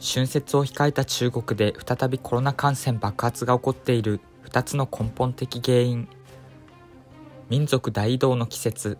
春節を控えた中国で再びコロナ感染爆発が起こっている2つの根本的原因。民族大移動の季節。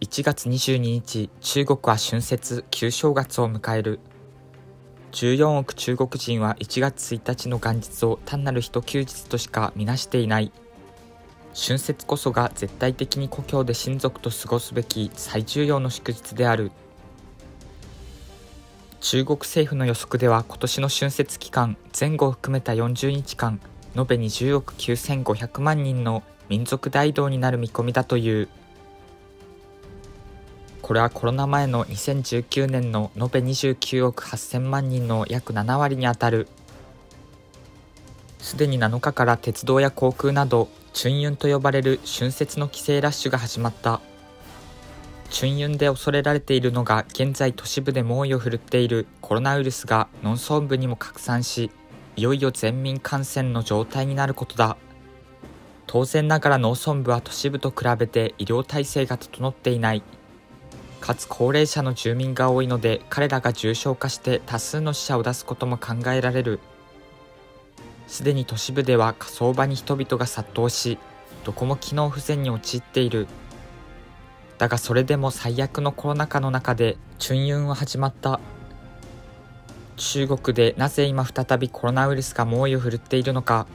1月22日中国は春節旧正月を迎える。14億中国人は1月1日の元日を単なる人休日としかみなしていない。春節こそが絶対的に故郷で親族と過ごすべき最重要の祝日である。中国政府の予測では今年の春節期間前後を含めた40日間延べ20億9500万人の民族大移動になる見込みだという。これはコロナ前の2019年の延べ29億8000万人の約7割にあたる。すでに7日から鉄道や航空など春運と呼ばれる春節の帰省ラッシュが始まった。春運で恐れられているのが現在都市部で猛威を振るっているコロナウイルスが農村部にも拡散しいよいよ全民感染の状態になることだ。当然ながら農村部は都市部と比べて医療体制が整っていない。かつ高齢者の住民が多いので彼らが重症化して多数の死者を出すことも考えられる。すでに都市部では火葬場に人々が殺到しどこも機能不全に陥っている。だがそれでも最悪のコロナ禍の中で春運は始まった中国でなぜ今再びコロナウイルスが猛威を振るっているのか。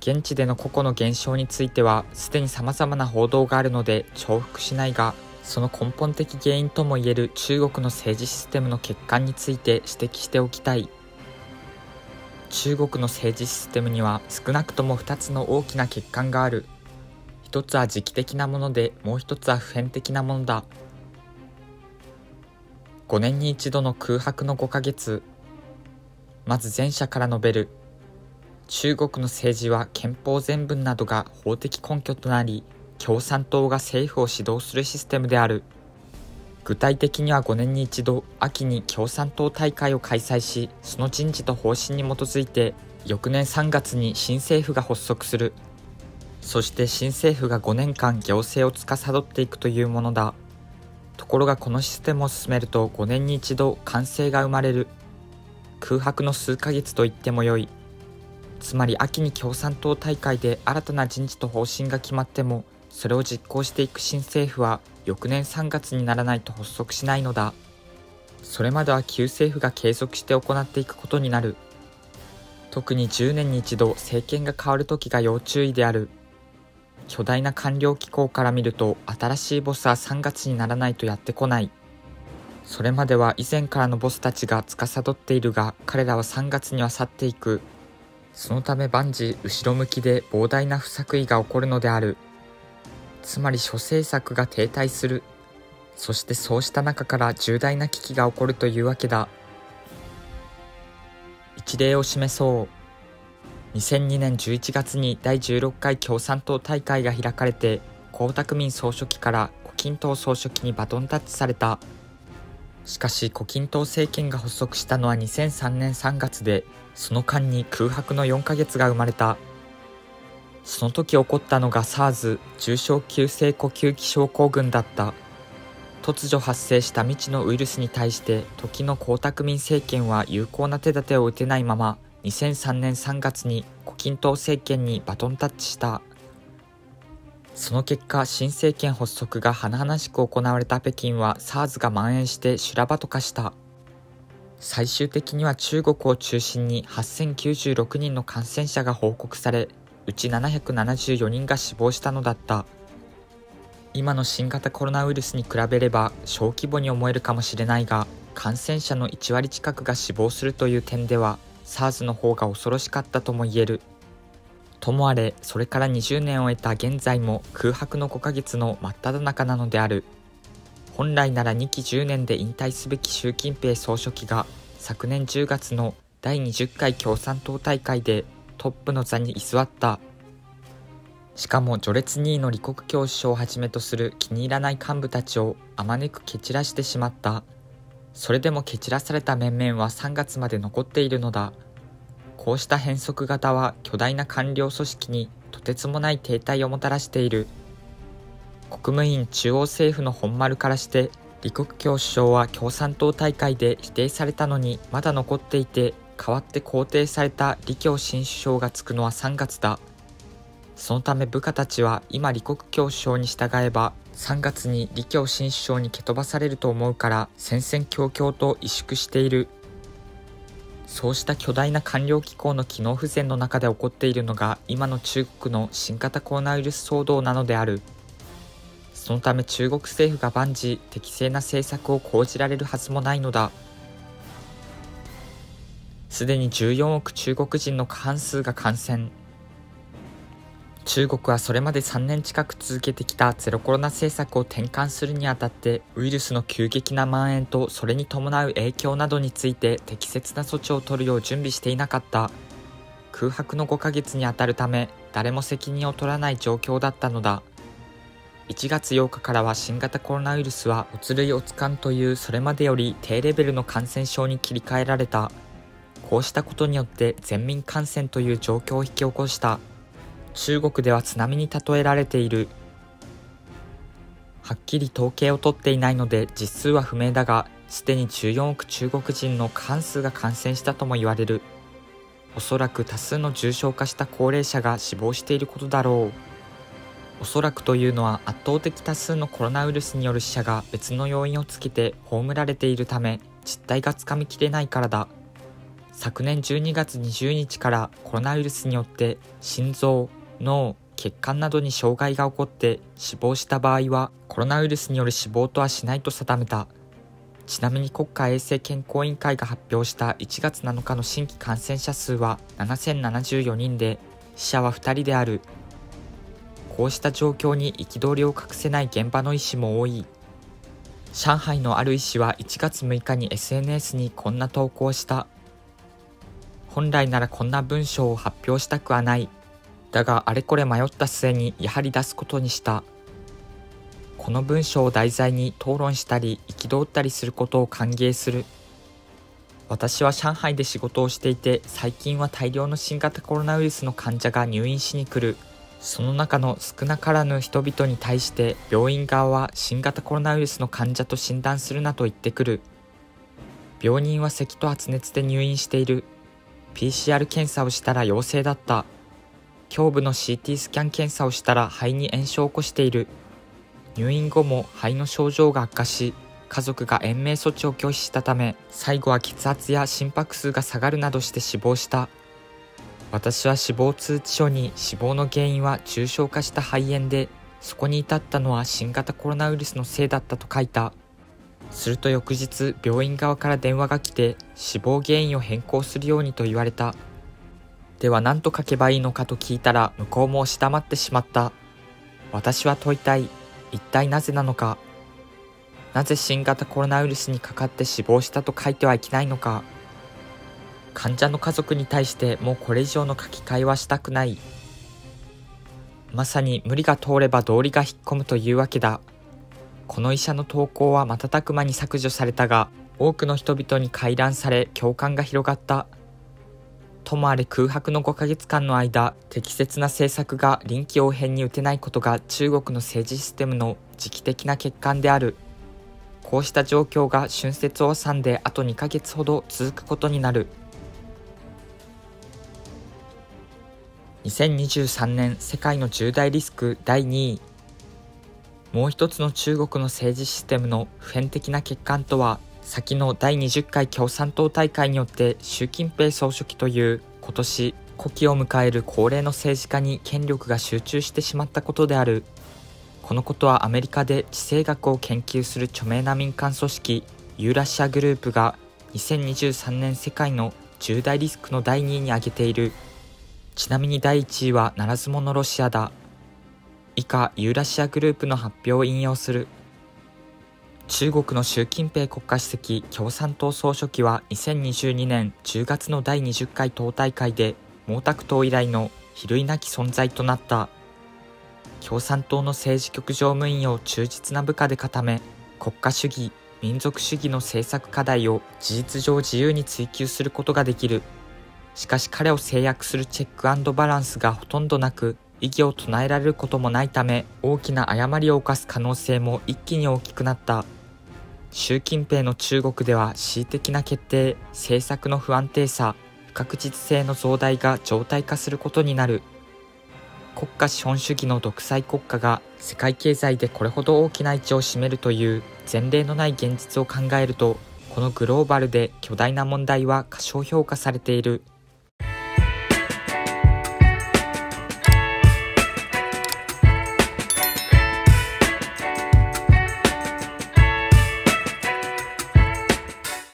現地での個々の減少についてはすでに様々な報道があるので重複しないがその根本的原因ともいえる中国の政治システムの欠陥について指摘しておきたい。中国の政治システムには少なくとも2つの大きな欠陥がある。一つは時期的なものでもう一つは普遍的なものだ。5年に一度の空白の5ヶ月。まず前者から述べる。中国の政治は憲法全文などが法的根拠となり共産党が政府を指導するシステムである。具体的には5年に一度秋に共産党大会を開催しその人事と方針に基づいて翌年3月に新政府が発足する。そして新政府が5年間行政を司っていくというものだ。ところがこのシステムを進めると5年に一度完成が生まれる。空白の数ヶ月と言ってもよい。つまり秋に共産党大会で新たな人事と方針が決まってもそれを実行していく新政府は翌年3月にならないと発足しないのだ。それまでは旧政府が継続して行っていくことになる。特に10年に一度政権が変わる時が要注意である。巨大な官僚機構から見ると新しいボスは3月にならないとやってこない。それまでは以前からのボスたちが司っているが彼らは3月には去っていく。そのため万事後ろ向きで膨大な不作為が起こるのである。つまり諸政策が停滞する。そしてそうした中から重大な危機が起こるというわけだ。一例を示そう。2002年11月に第16回共産党大会が開かれて江沢民総書記から胡錦涛総書記にバトンタッチされた。しかし胡錦涛政権が発足したのは2003年3月でその間に空白の4ヶ月が生まれた。その時起こったのが SARS 重症急性呼吸器症候群だった。突如発生した未知のウイルスに対して時の江沢民政権は有効な手立てを打てないまま。2003年3月に胡錦涛政権にバトンタッチした。その結果新政権発足が華々しく行われた北京は SARS が蔓延して修羅場と化した。最終的には中国を中心に8096人の感染者が報告されうち774人が死亡したのだった。今の新型コロナウイルスに比べれば小規模に思えるかもしれないが感染者の1割近くが死亡するという点では SARS の方が恐ろしかったとも言える。ともあれそれから20年を経た現在も空白の5ヶ月の真っ只中なのである。本来なら2期10年で引退すべき習近平総書記が昨年10月の第20回共産党大会でトップの座に居座った。しかも序列2位の李克強首相をはじめとする気に入らない幹部たちをあまねく蹴散らしてしまった。それでも蹴散らされた面々は3月まで残っているのだ。こうした変則型は巨大な官僚組織にとてつもない停滞をもたらしている。国務院中央政府の本丸からして李克強首相は共産党大会で否定されたのにまだ残っていて代わって肯定された李強新首相がつくのは3月だ。そのため部下たちは今李克強首相に従えば3月に李強新首相に蹴飛ばされると思うから戦々恐々と萎縮している。そうした巨大な官僚機構の機能不全の中で起こっているのが今の中国の新型コロナウイルス騒動なのである。そのため中国政府が万事適正な政策を講じられるはずもないのだ。すでに14億中国人の過半数が感染。中国はそれまで3年近く続けてきたゼロコロナ政策を転換するにあたってウイルスの急激な蔓延とそれに伴う影響などについて適切な措置を取るよう準備していなかった。空白の5ヶ月にあたるため誰も責任を取らない状況だったのだ。1月8日からは新型コロナウイルスはおつるいおつかんというそれまでより低レベルの感染症に切り替えられた。こうしたことによって全民感染という状況を引き起こした。中国では津波に例えられている。はっきり統計を取っていないので実数は不明だがすでに14億中国人の過半数が感染したとも言われる。おそらく多数の重症化した高齢者が死亡していることだろう。おそらくというのは圧倒的多数のコロナウイルスによる死者が別の要因をつけて葬られているため実態がつかみきれないからだ。昨年12月20日からコロナウイルスによって心臓脳血管などに障害が起こって死亡した場合はコロナウイルスによる死亡とはしないと定めた。ちなみに国家衛生健康委員会が発表した1月7日の新規感染者数は7074人で死者は2人である。こうした状況に憤りを隠せない現場の医師も多い。上海のある医師は1月6日に SNS にこんな投稿した。本来ならこんな文章を発表したくはない。だがあれこれ迷った末にやはり出すことにした。この文章を題材に討論したり憤ったりすることを歓迎する。私は上海で仕事をしていて最近は大量の新型コロナウイルスの患者が入院しに来る。その中の少なからぬ人々に対して病院側は新型コロナウイルスの患者と診断するなと言ってくる。病人は咳と発熱で入院している。PCR 検査をしたら陽性だった。胸部の CT スキャン検査をしたら肺に炎症を起こしている。入院後も肺の症状が悪化し家族が延命措置を拒否したため最後は血圧や心拍数が下がるなどして死亡した。私は死亡通知書に死亡の原因は重症化した肺炎でそこに至ったのは新型コロナウイルスのせいだったと書いた。すると翌日病院側から電話が来て死亡原因を変更するようにと言われた。では何と書けばいいのかと聞いたら向こうも押し黙ってしまった。私は問いたい。一体なぜなのか。なぜ新型コロナウイルスにかかって死亡したと書いてはいけないのか。患者の家族に対してもうこれ以上の書き換えはしたくない。まさに無理が通れば道理が引っ込むというわけだ。この医者の投稿は瞬く間に削除されたが、多くの人々に回覧され共感が広がった。ともあれ空白の5ヶ月間の間、適切な政策が臨機応変に打てないことが中国の政治システムの時期的な欠陥である。こうした状況が春節を挟んであと2ヶ月ほど続くことになる。2023年世界の重大リスク第2位。もう一つの中国の政治システムの普遍的な欠陥とは先の第20回共産党大会によって習近平総書記という今年古希を迎える高齢の政治家に権力が集中してしまったことである。このことはアメリカで地政学を研究する著名な民間組織ユーラシアグループが2023年世界の重大リスクの第2位に挙げている。ちなみに第1位はならず者ロシアだ。以下ユーラシアグループの発表を引用する。中国の習近平国家主席共産党総書記は2022年10月の第20回党大会で毛沢東以来の比類なき存在となった。共産党の政治局常務員を忠実な部下で固め国家主義民族主義の政策課題を事実上自由に追求することができる。しかし彼を制約するチェックバランスがほとんどなく異議を唱えられることもないため大きな誤りを犯す可能性も一気に大きくなった。習近平の中国では恣意的な決定政策の不安定さ不確実性の増大が常態化することになる。国家資本主義の独裁国家が世界経済でこれほど大きな位置を占めるという前例のない現実を考えるとこのグローバルで巨大な問題は過小評価されている。